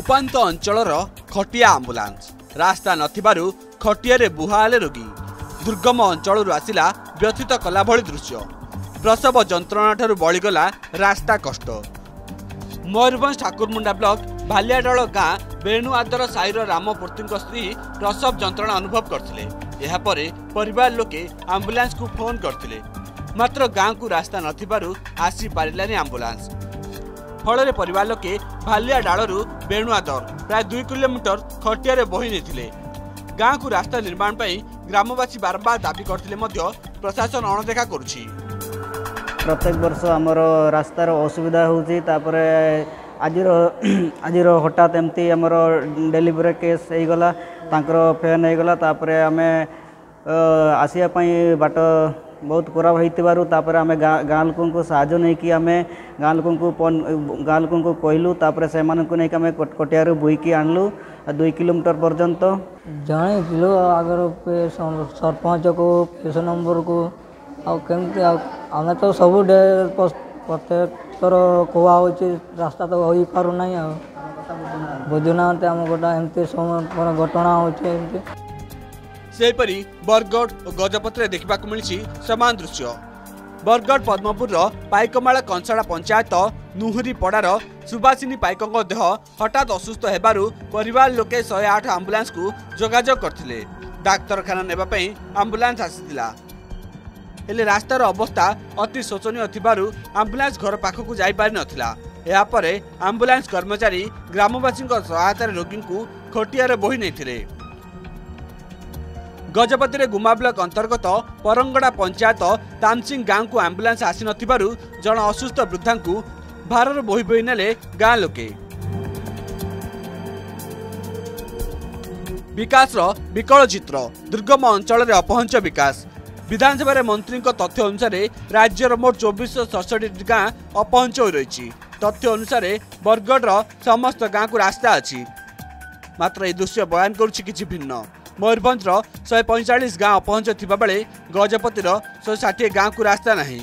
ଉପାନ୍ତ ଅଞ୍ଚଳର ଖଟିଆ ଆମ୍ବୁଲାନ୍ସ ରାସ୍ତା ନଥିବାରୁ ଖଟିଆରେ ବୁହାହେଲେ ରୋଗୀ ଦୁର୍ଗମ ଅଞ୍ଚଳରୁ ଆସିଲା ବ୍ୟଥିତ କଲା ଭଳି ଦୃଶ୍ୟ ପ୍ରସବ ଯନ୍ତ୍ରଣାଠାରୁ ବଳିଗଲା ରାସ୍ତା କଷ୍ଟ ମୟୂରଭଞ୍ଜ ଠାକୁରମୁଣ୍ଡା ବ୍ଲକ ଭାଲିଆଡଳ ଗାଁ ବେଣୁଆଦର ସାହିର ରାମପୂର୍ତ୍ତିଙ୍କ ସ୍ତ୍ରୀ ପ୍ରସବ ଯନ୍ତ୍ରଣା ଅନୁଭବ କରିଥିଲେ ଏହାପରେ ପରିବାର ଲୋକେ ଆମ୍ବୁଲାନ୍ସକୁ ଫୋନ୍ କରିଥିଲେ ମାତ୍ର ଗାଁକୁ ରାସ୍ତା ନଥିବାରୁ ଆସିପାରିଲାନି ଆମ୍ବୁଲାନ୍ସ ফলে পরিবার লোকে ভালিয়া ডালু বেণুয়া দর প্রায় দুই কিলোমিটর খটিয়ারে বহি নিয়ে গাঁকু রাস্তা নির্মাণ পাই গ্রামবাসী বারবার দাবি করলে প্রশাসন অণদেখা করছে প্রত্যেক বর্ষ আমার রাস্তার অসুবিধা হচ্ছে তাপরে আজির আজির হঠাৎ এমতি আমার ডেলিভারি কেস হয়েগলা তাঁর ফেন হয়েগলা তাপরে আমি আসিয়া বাট बहुत खराब होती आम गाँ लोक साहय नहीं कि आम गाँ लोक गाँ लोक कहलु तापर से नहीं आम कटिया बोक आनलु दुई कोमीटर पर्यत जानू आगर सरपंच को पेश नंबर को आम आम तो सब प्रत्येक थर कवा रास्ता तो हो पार नहीं बुझुना आम गोटा एमती घटना होती सहीपरि बरगड गजपते देख्दा मिल्छ समान दृश्य बरगड पद्मपुरकमा कञ्चा पञ्चायत नुहुरी पडार सुबासिनकेह हठ असुस्थे श आठ आम्बुलान्सको जोजो गरिक्तरखान नै आम्बुलान्स आले अवस्था अति शोचनीय थिलास घर पाखुक नलाप आम्बुलान्स कर्मचारी ग्रामवासीको सहायत रोगी खोले गजपति गजपतिले गुमा ब्लक अन्तर्गत परङ्गडा पञ्चायत तामसिङ गाँउको आम्बुलान्स आसनथे असुस्थ वृद्धा भार बोही बो ने विकल चित्र दुर्गम अञ्चल अपहञ वकास विधानसभन्दा मन्त्रीको तथ्य अनुसार राज्य मोट चौबिस सडसठी गाँ अपहञ हुन्छ तथ्य अनुसार बरगड र समस्त रास्ता रास्था मात्र मती दृश्य बयान गर्ु भिन्न ମୟୂରଭଞ୍ଜର ଶହେ ପଇଁଚାଳିଶ ଗାଁ ଅପହଞ୍ଚ ଥିବାବେଳେ ଗଜପତିର ଶହେ ଷାଠିଏ ଗାଁକୁ ରାସ୍ତା ନାହିଁ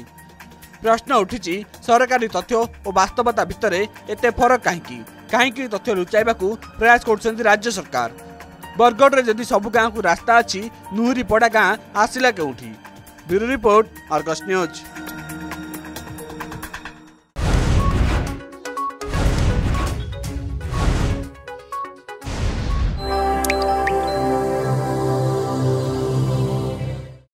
ପ୍ରଶ୍ନ ଉଠିଛି ସରକାରୀ ତଥ୍ୟ ଓ ବାସ୍ତବତା ଭିତରେ ଏତେ ଫରକ କାହିଁକି କାହିଁକି ତଥ୍ୟ ଲୁଚାଇବାକୁ ପ୍ରୟାସ କରୁଛନ୍ତି ରାଜ୍ୟ ସରକାର ବରଗଡ଼ରେ ଯଦି ସବୁ ଗାଁକୁ ରାସ୍ତା ଅଛି ନୁହୁରିପଡ଼ା ଗାଁ ଆସିଲା କେଉଁଠି ବ୍ୟୁରୋ ରିପୋର୍ଟ ଅର୍ଗସ୍ ନ୍ୟୁଜ୍